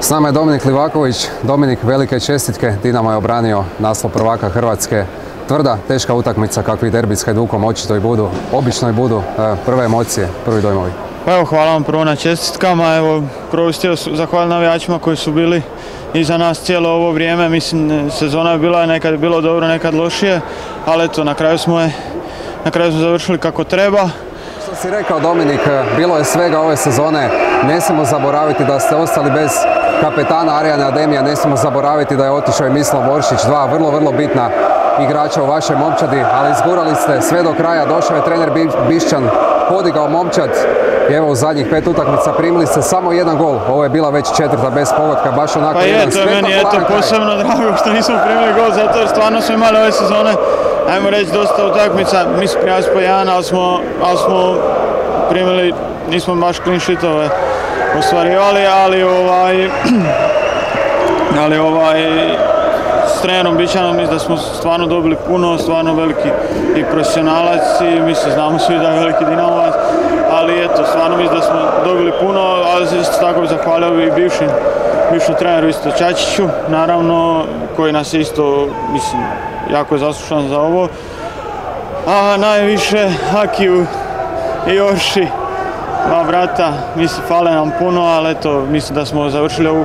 S nama je Dominik Livaković. Dominik, velike čestitke. Dinamo je obranio naslov prvaka Hrvatske. Tvrda, teška utakmica kakvi derbi s Hajdukom očito i budu, obično i budu. E, Prve emocije, prvi dojmovi. Pa evo, hvala vam prvo na čestitkama. Evo, prvo htio zahvaliti navijačima koji su bili iza nas cijelo ovo vrijeme. Mislim, sezona je bila, nekad je bilo dobro, nekad lošije, ali eto, na kraju smo je, na kraju smo završili kako treba. Što si rekao Dominik, e, bilo je svega ove sezone. Ne smijemo zaboraviti da ste ostali bez kapetana Arijana Ademija. Ne smijemo zaboraviti da je otišao i Mislav Boršić. Dva vrlo, vrlo bitna igrača u vašoj momčadi, ali izgurali ste sve do kraja. Došao je trener Bi- Bišćan, podigao momčad. Evo u zadnjih pet utakmica primili ste samo jedan gol. Ovo je bila već četvrta bez pogotka, baš onako Pa je, jedan to je meni eto posebno drago što nismo primili gol, zato jer stvarno smo imali ove sezone, ajmo reći, dosta utakmica. Mi smo primali po jedan, ali smo, ali smo primili, nismo baš clean sheetove ostvarivali, ali ovaj, ali ovaj, s trenerom Bićanom mislim da smo stvarno dobili puno, stvarno veliki i profesionalac i mislim znamo svi da je veliki dinamovac, ali eto, stvarno mislim da smo dobili puno, ali isto tako bi zahvalio i bivšim, bivšem treneru isto Čačiću, naravno, koji nas je isto, mislim, jako je zaslušan za ovo. A najviše Hakiju i Orši, dva brata, mislim, fale nam puno, ali eto, mislim da smo završili ovu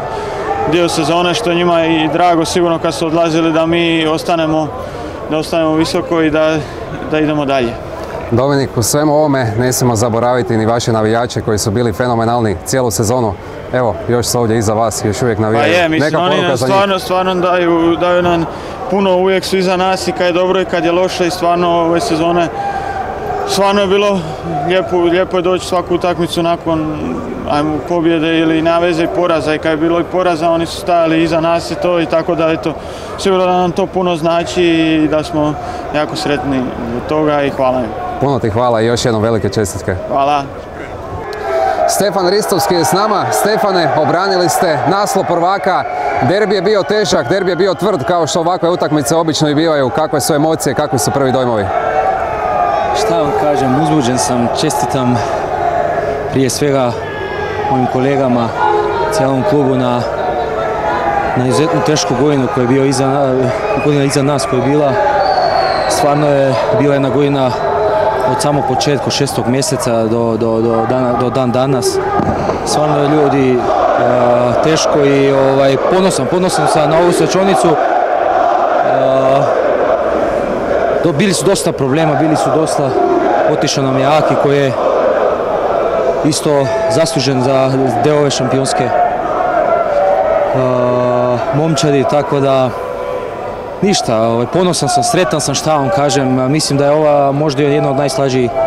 dio sezone, što njima i drago sigurno kad su odlazili da mi ostanemo, da ostanemo visoko i da, da idemo dalje. Dominik, u svemu ovome ne smijemo zaboraviti ni vaše navijače koji su bili fenomenalni cijelu sezonu. Evo, još su ovdje iza vas, još uvijek Pa navijaju. je, mislim, Neka oni nam stvarno, stvarno daju, daju nam puno, uvijek su iza nas i kad je dobro i kad je loše i stvarno ove sezone stvarno je bilo lijepo, lijepo je doći svaku utakmicu nakon ajmo, pobjede ili na veze i poraza i kad je bilo i poraza oni su stajali iza nas i to i tako da eto sigurno da nam to puno znači i da smo jako sretni od toga i hvala im. Puno ti hvala i još jednom velike čestitke. Hvala. Stefan Ristovski je s nama. Stefane, obranili ste naslov prvaka. Derbi je bio težak, derbi je bio tvrd kao što ovakve utakmice obično i bivaju. Kakve su emocije, kakvi su prvi dojmovi? Šta vam kažem, uzbuđen sam, čestitam prije svega mojim kolegama, cijelom klubu na, na izuzetno tešku godinu koja je bio iza, na- godina iza nas koja je bila. Stvarno je bila jedna godina od samog početka šestog mjeseca do, do, do, dana, do dan danas. Stvarno je ljudi e, teško i ovaj, ponosan, ponosan sam na ovu svečonicu. Bili su dosta problema, bili su dosta, otišao nam je Aki koji je isto zaslužen za deo ove šampionske uh, momčadi, tako da ništa, ovaj, ponosan sam, sretan sam šta vam kažem, mislim da je ova možda jedna od najslađijih uh,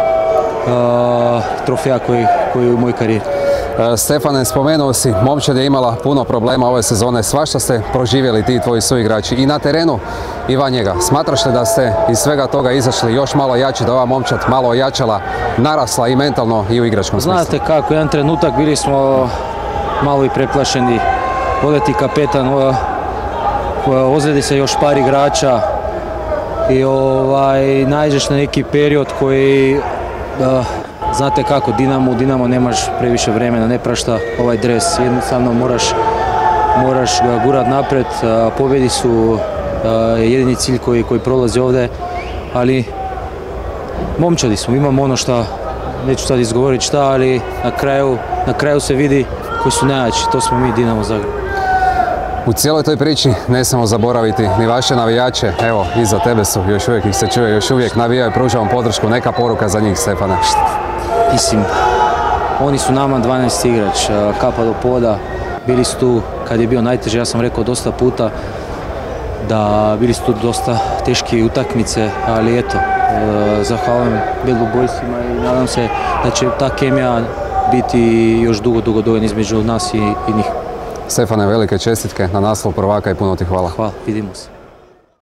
trofeja koji, koji u mojoj karijeri. E, Stefane, spomenuo si, momčad je imala puno problema ove sezone. Svašta ste proživjeli ti i tvoji suigrači i na terenu i van njega. Smatraš li da ste iz svega toga izašli još malo jači, da ova momčad malo ojačala, narasla i mentalno i u igračkom smislu? Znate kako, jedan trenutak bili smo malo i preplašeni. Odeti kapetan, o- o- ozljedi se još par igrača i ovaj, na neki period koji, znate kako, Dinamo, Dinamo nemaš previše vremena, ne prašta ovaj dres, jednostavno moraš, moraš ga gurat napred, pobjedi su jedini cilj koji, koji prolazi ovdje, ali momčadi smo, imamo ono šta, neću sad izgovoriti šta, ali na kraju, na kraju se vidi koji su najjači, to smo mi Dinamo Zagreb. U cijeloj toj priči ne smemo zaboraviti ni vaše navijače. Evo, iza tebe su, još uvijek ih se čuje, još uvijek navijaju, pružavam podršku. Neka poruka za njih, Stefane. Mislim, oni su nama 12 igrač, a, kapa do poda, bili su tu kad je bio najteže, ja sam rekao dosta puta da bili su tu dosta teške utakmice, ali eto, e, zahvaljujem Bilbu Bojsima i nadam se da će ta kemija biti još dugo, dugo, dugo između nas i, i njih. Stefane, velike čestitke na naslov prvaka i puno ti hvala. Hvala, vidimo se.